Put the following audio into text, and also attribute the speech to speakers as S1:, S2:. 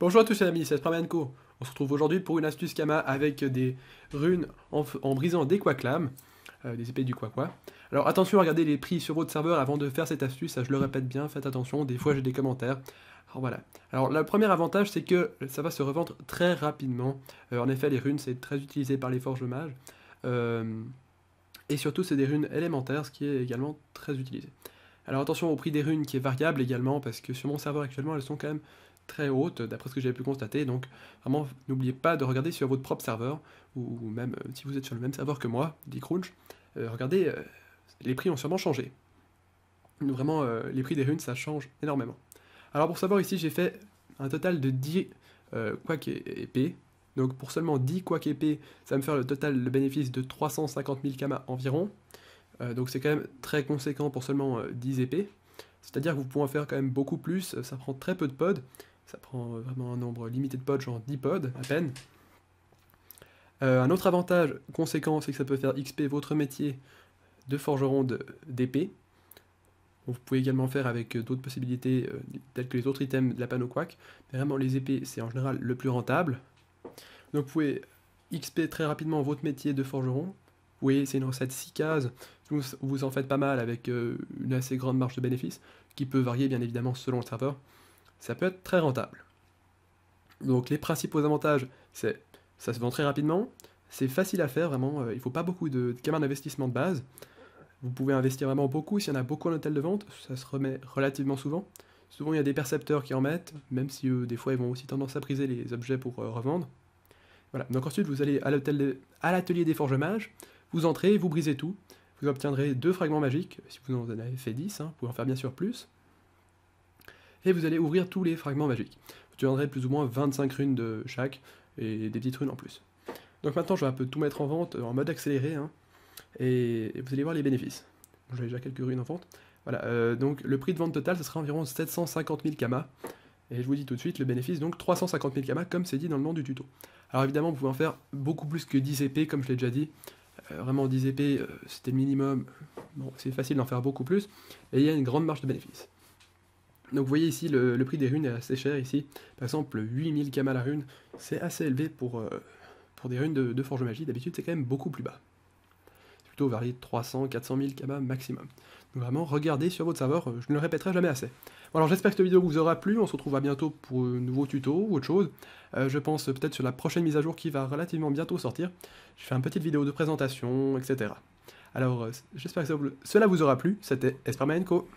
S1: Bonjour à tous les amis, c'est Spramenco. On se retrouve aujourd'hui pour une astuce Kama avec des runes en, brisant des quaclames, euh, des épées du quoi Alors attention à regarder les prix sur votre serveur avant de faire cette astuce, ça je le répète bien, faites attention, des fois j'ai des commentaires. Alors voilà. Alors le premier avantage c'est que ça va se revendre très rapidement. Euh, en effet les runes c'est très utilisé par les forges mages. Euh, et surtout c'est des runes élémentaires, ce qui est également très utilisé. Alors attention au prix des runes qui est variable également, parce que sur mon serveur actuellement elles sont quand même très hautes, d'après ce que j'ai pu constater, donc vraiment n'oubliez pas de regarder sur votre propre serveur, ou même euh, si vous êtes sur le même serveur que moi, Dicrunch, euh, regardez, euh, les prix ont sûrement changé. vraiment, les prix des runes, ça change énormément. Alors pour savoir ici, j'ai fait un total de 10 quack épées, donc pour seulement 10 quack épées, ça va me faire le total, le bénéfice de 350 000 kamas environ. Euh, donc c'est quand même très conséquent pour seulement 10 euh, épées. C'est-à-dire que vous pouvez en faire quand même beaucoup plus, ça prend très peu de pods, ça prend euh, vraiment un nombre limité de pods, genre 10 pods à peine. un autre avantage conséquent, c'est que ça peut faire XP votre métier de forgeron d'épée. Vous pouvez également faire avec d'autres possibilités telles que les autres items de la panneau quack. Mais vraiment les épées c'est en général le plus rentable. Donc vous pouvez XP très rapidement votre métier de forgeron. Oui, c'est une recette 6 cases, vous, vous en faites pas mal avec euh, une assez grande marge de bénéfice, qui peut varier bien évidemment selon le serveur. Ça peut être très rentable. Donc les principaux avantages, c'est ça se vend très rapidement, c'est facile à faire vraiment, euh, il ne faut pas beaucoup de, de d'investissement de base. Vous pouvez investir vraiment beaucoup, s'il y en a beaucoup en hôtel de vente, ça se remet relativement souvent. Souvent il y a des percepteurs qui en mettent, même si eux, des fois ils vont aussi tendance à briser les objets pour euh, revendre. Voilà, donc ensuite vous allez à l'atelier des forges mages, vous entrez, vous brisez tout, vous obtiendrez deux fragments magiques, si vous en avez fait 10, hein, vous pouvez en faire bien sûr plus, et vous allez ouvrir tous les fragments magiques. Vous obtiendrez plus ou moins 25 runes de chaque, et des petites runes en plus. Donc maintenant je vais un peu tout mettre en vente en mode accéléré, hein, et, vous allez voir les bénéfices. J'ai déjà quelques runes en vente. Voilà, euh, donc le prix de vente total, ce sera environ 750 000 kamas. Et je vous dis tout de suite, le bénéfice, donc 350 000 kamas, comme c'est dit dans le nom du tuto. Alors évidemment, vous pouvez en faire beaucoup plus que 10 épées, comme je l'ai déjà dit. Euh, vraiment 10 épées, euh, c'était le minimum. Bon, c'est facile d'en faire beaucoup plus, et il y a une grande marge de bénéfice. Donc vous voyez ici, le, prix des runes est assez cher ici. Par exemple, 8000 kamas la rune, c'est assez élevé pour, euh, pour des runes de, Forge Magie. D'habitude, c'est quand même beaucoup plus bas. C'est plutôt varié de 300, 400 000 kamas maximum. Donc vraiment, regardez sur votre serveur, je ne le répéterai jamais assez. Bon, alors j'espère que cette vidéo vous aura plu, on se retrouvera bientôt pour un nouveau tuto ou autre chose. je pense peut-être sur la prochaine mise à jour qui va relativement bientôt sortir. Je fais une petite vidéo de présentation, etc. Alors, euh, j'espère que cela vous aura plu. C'était Esperma Co.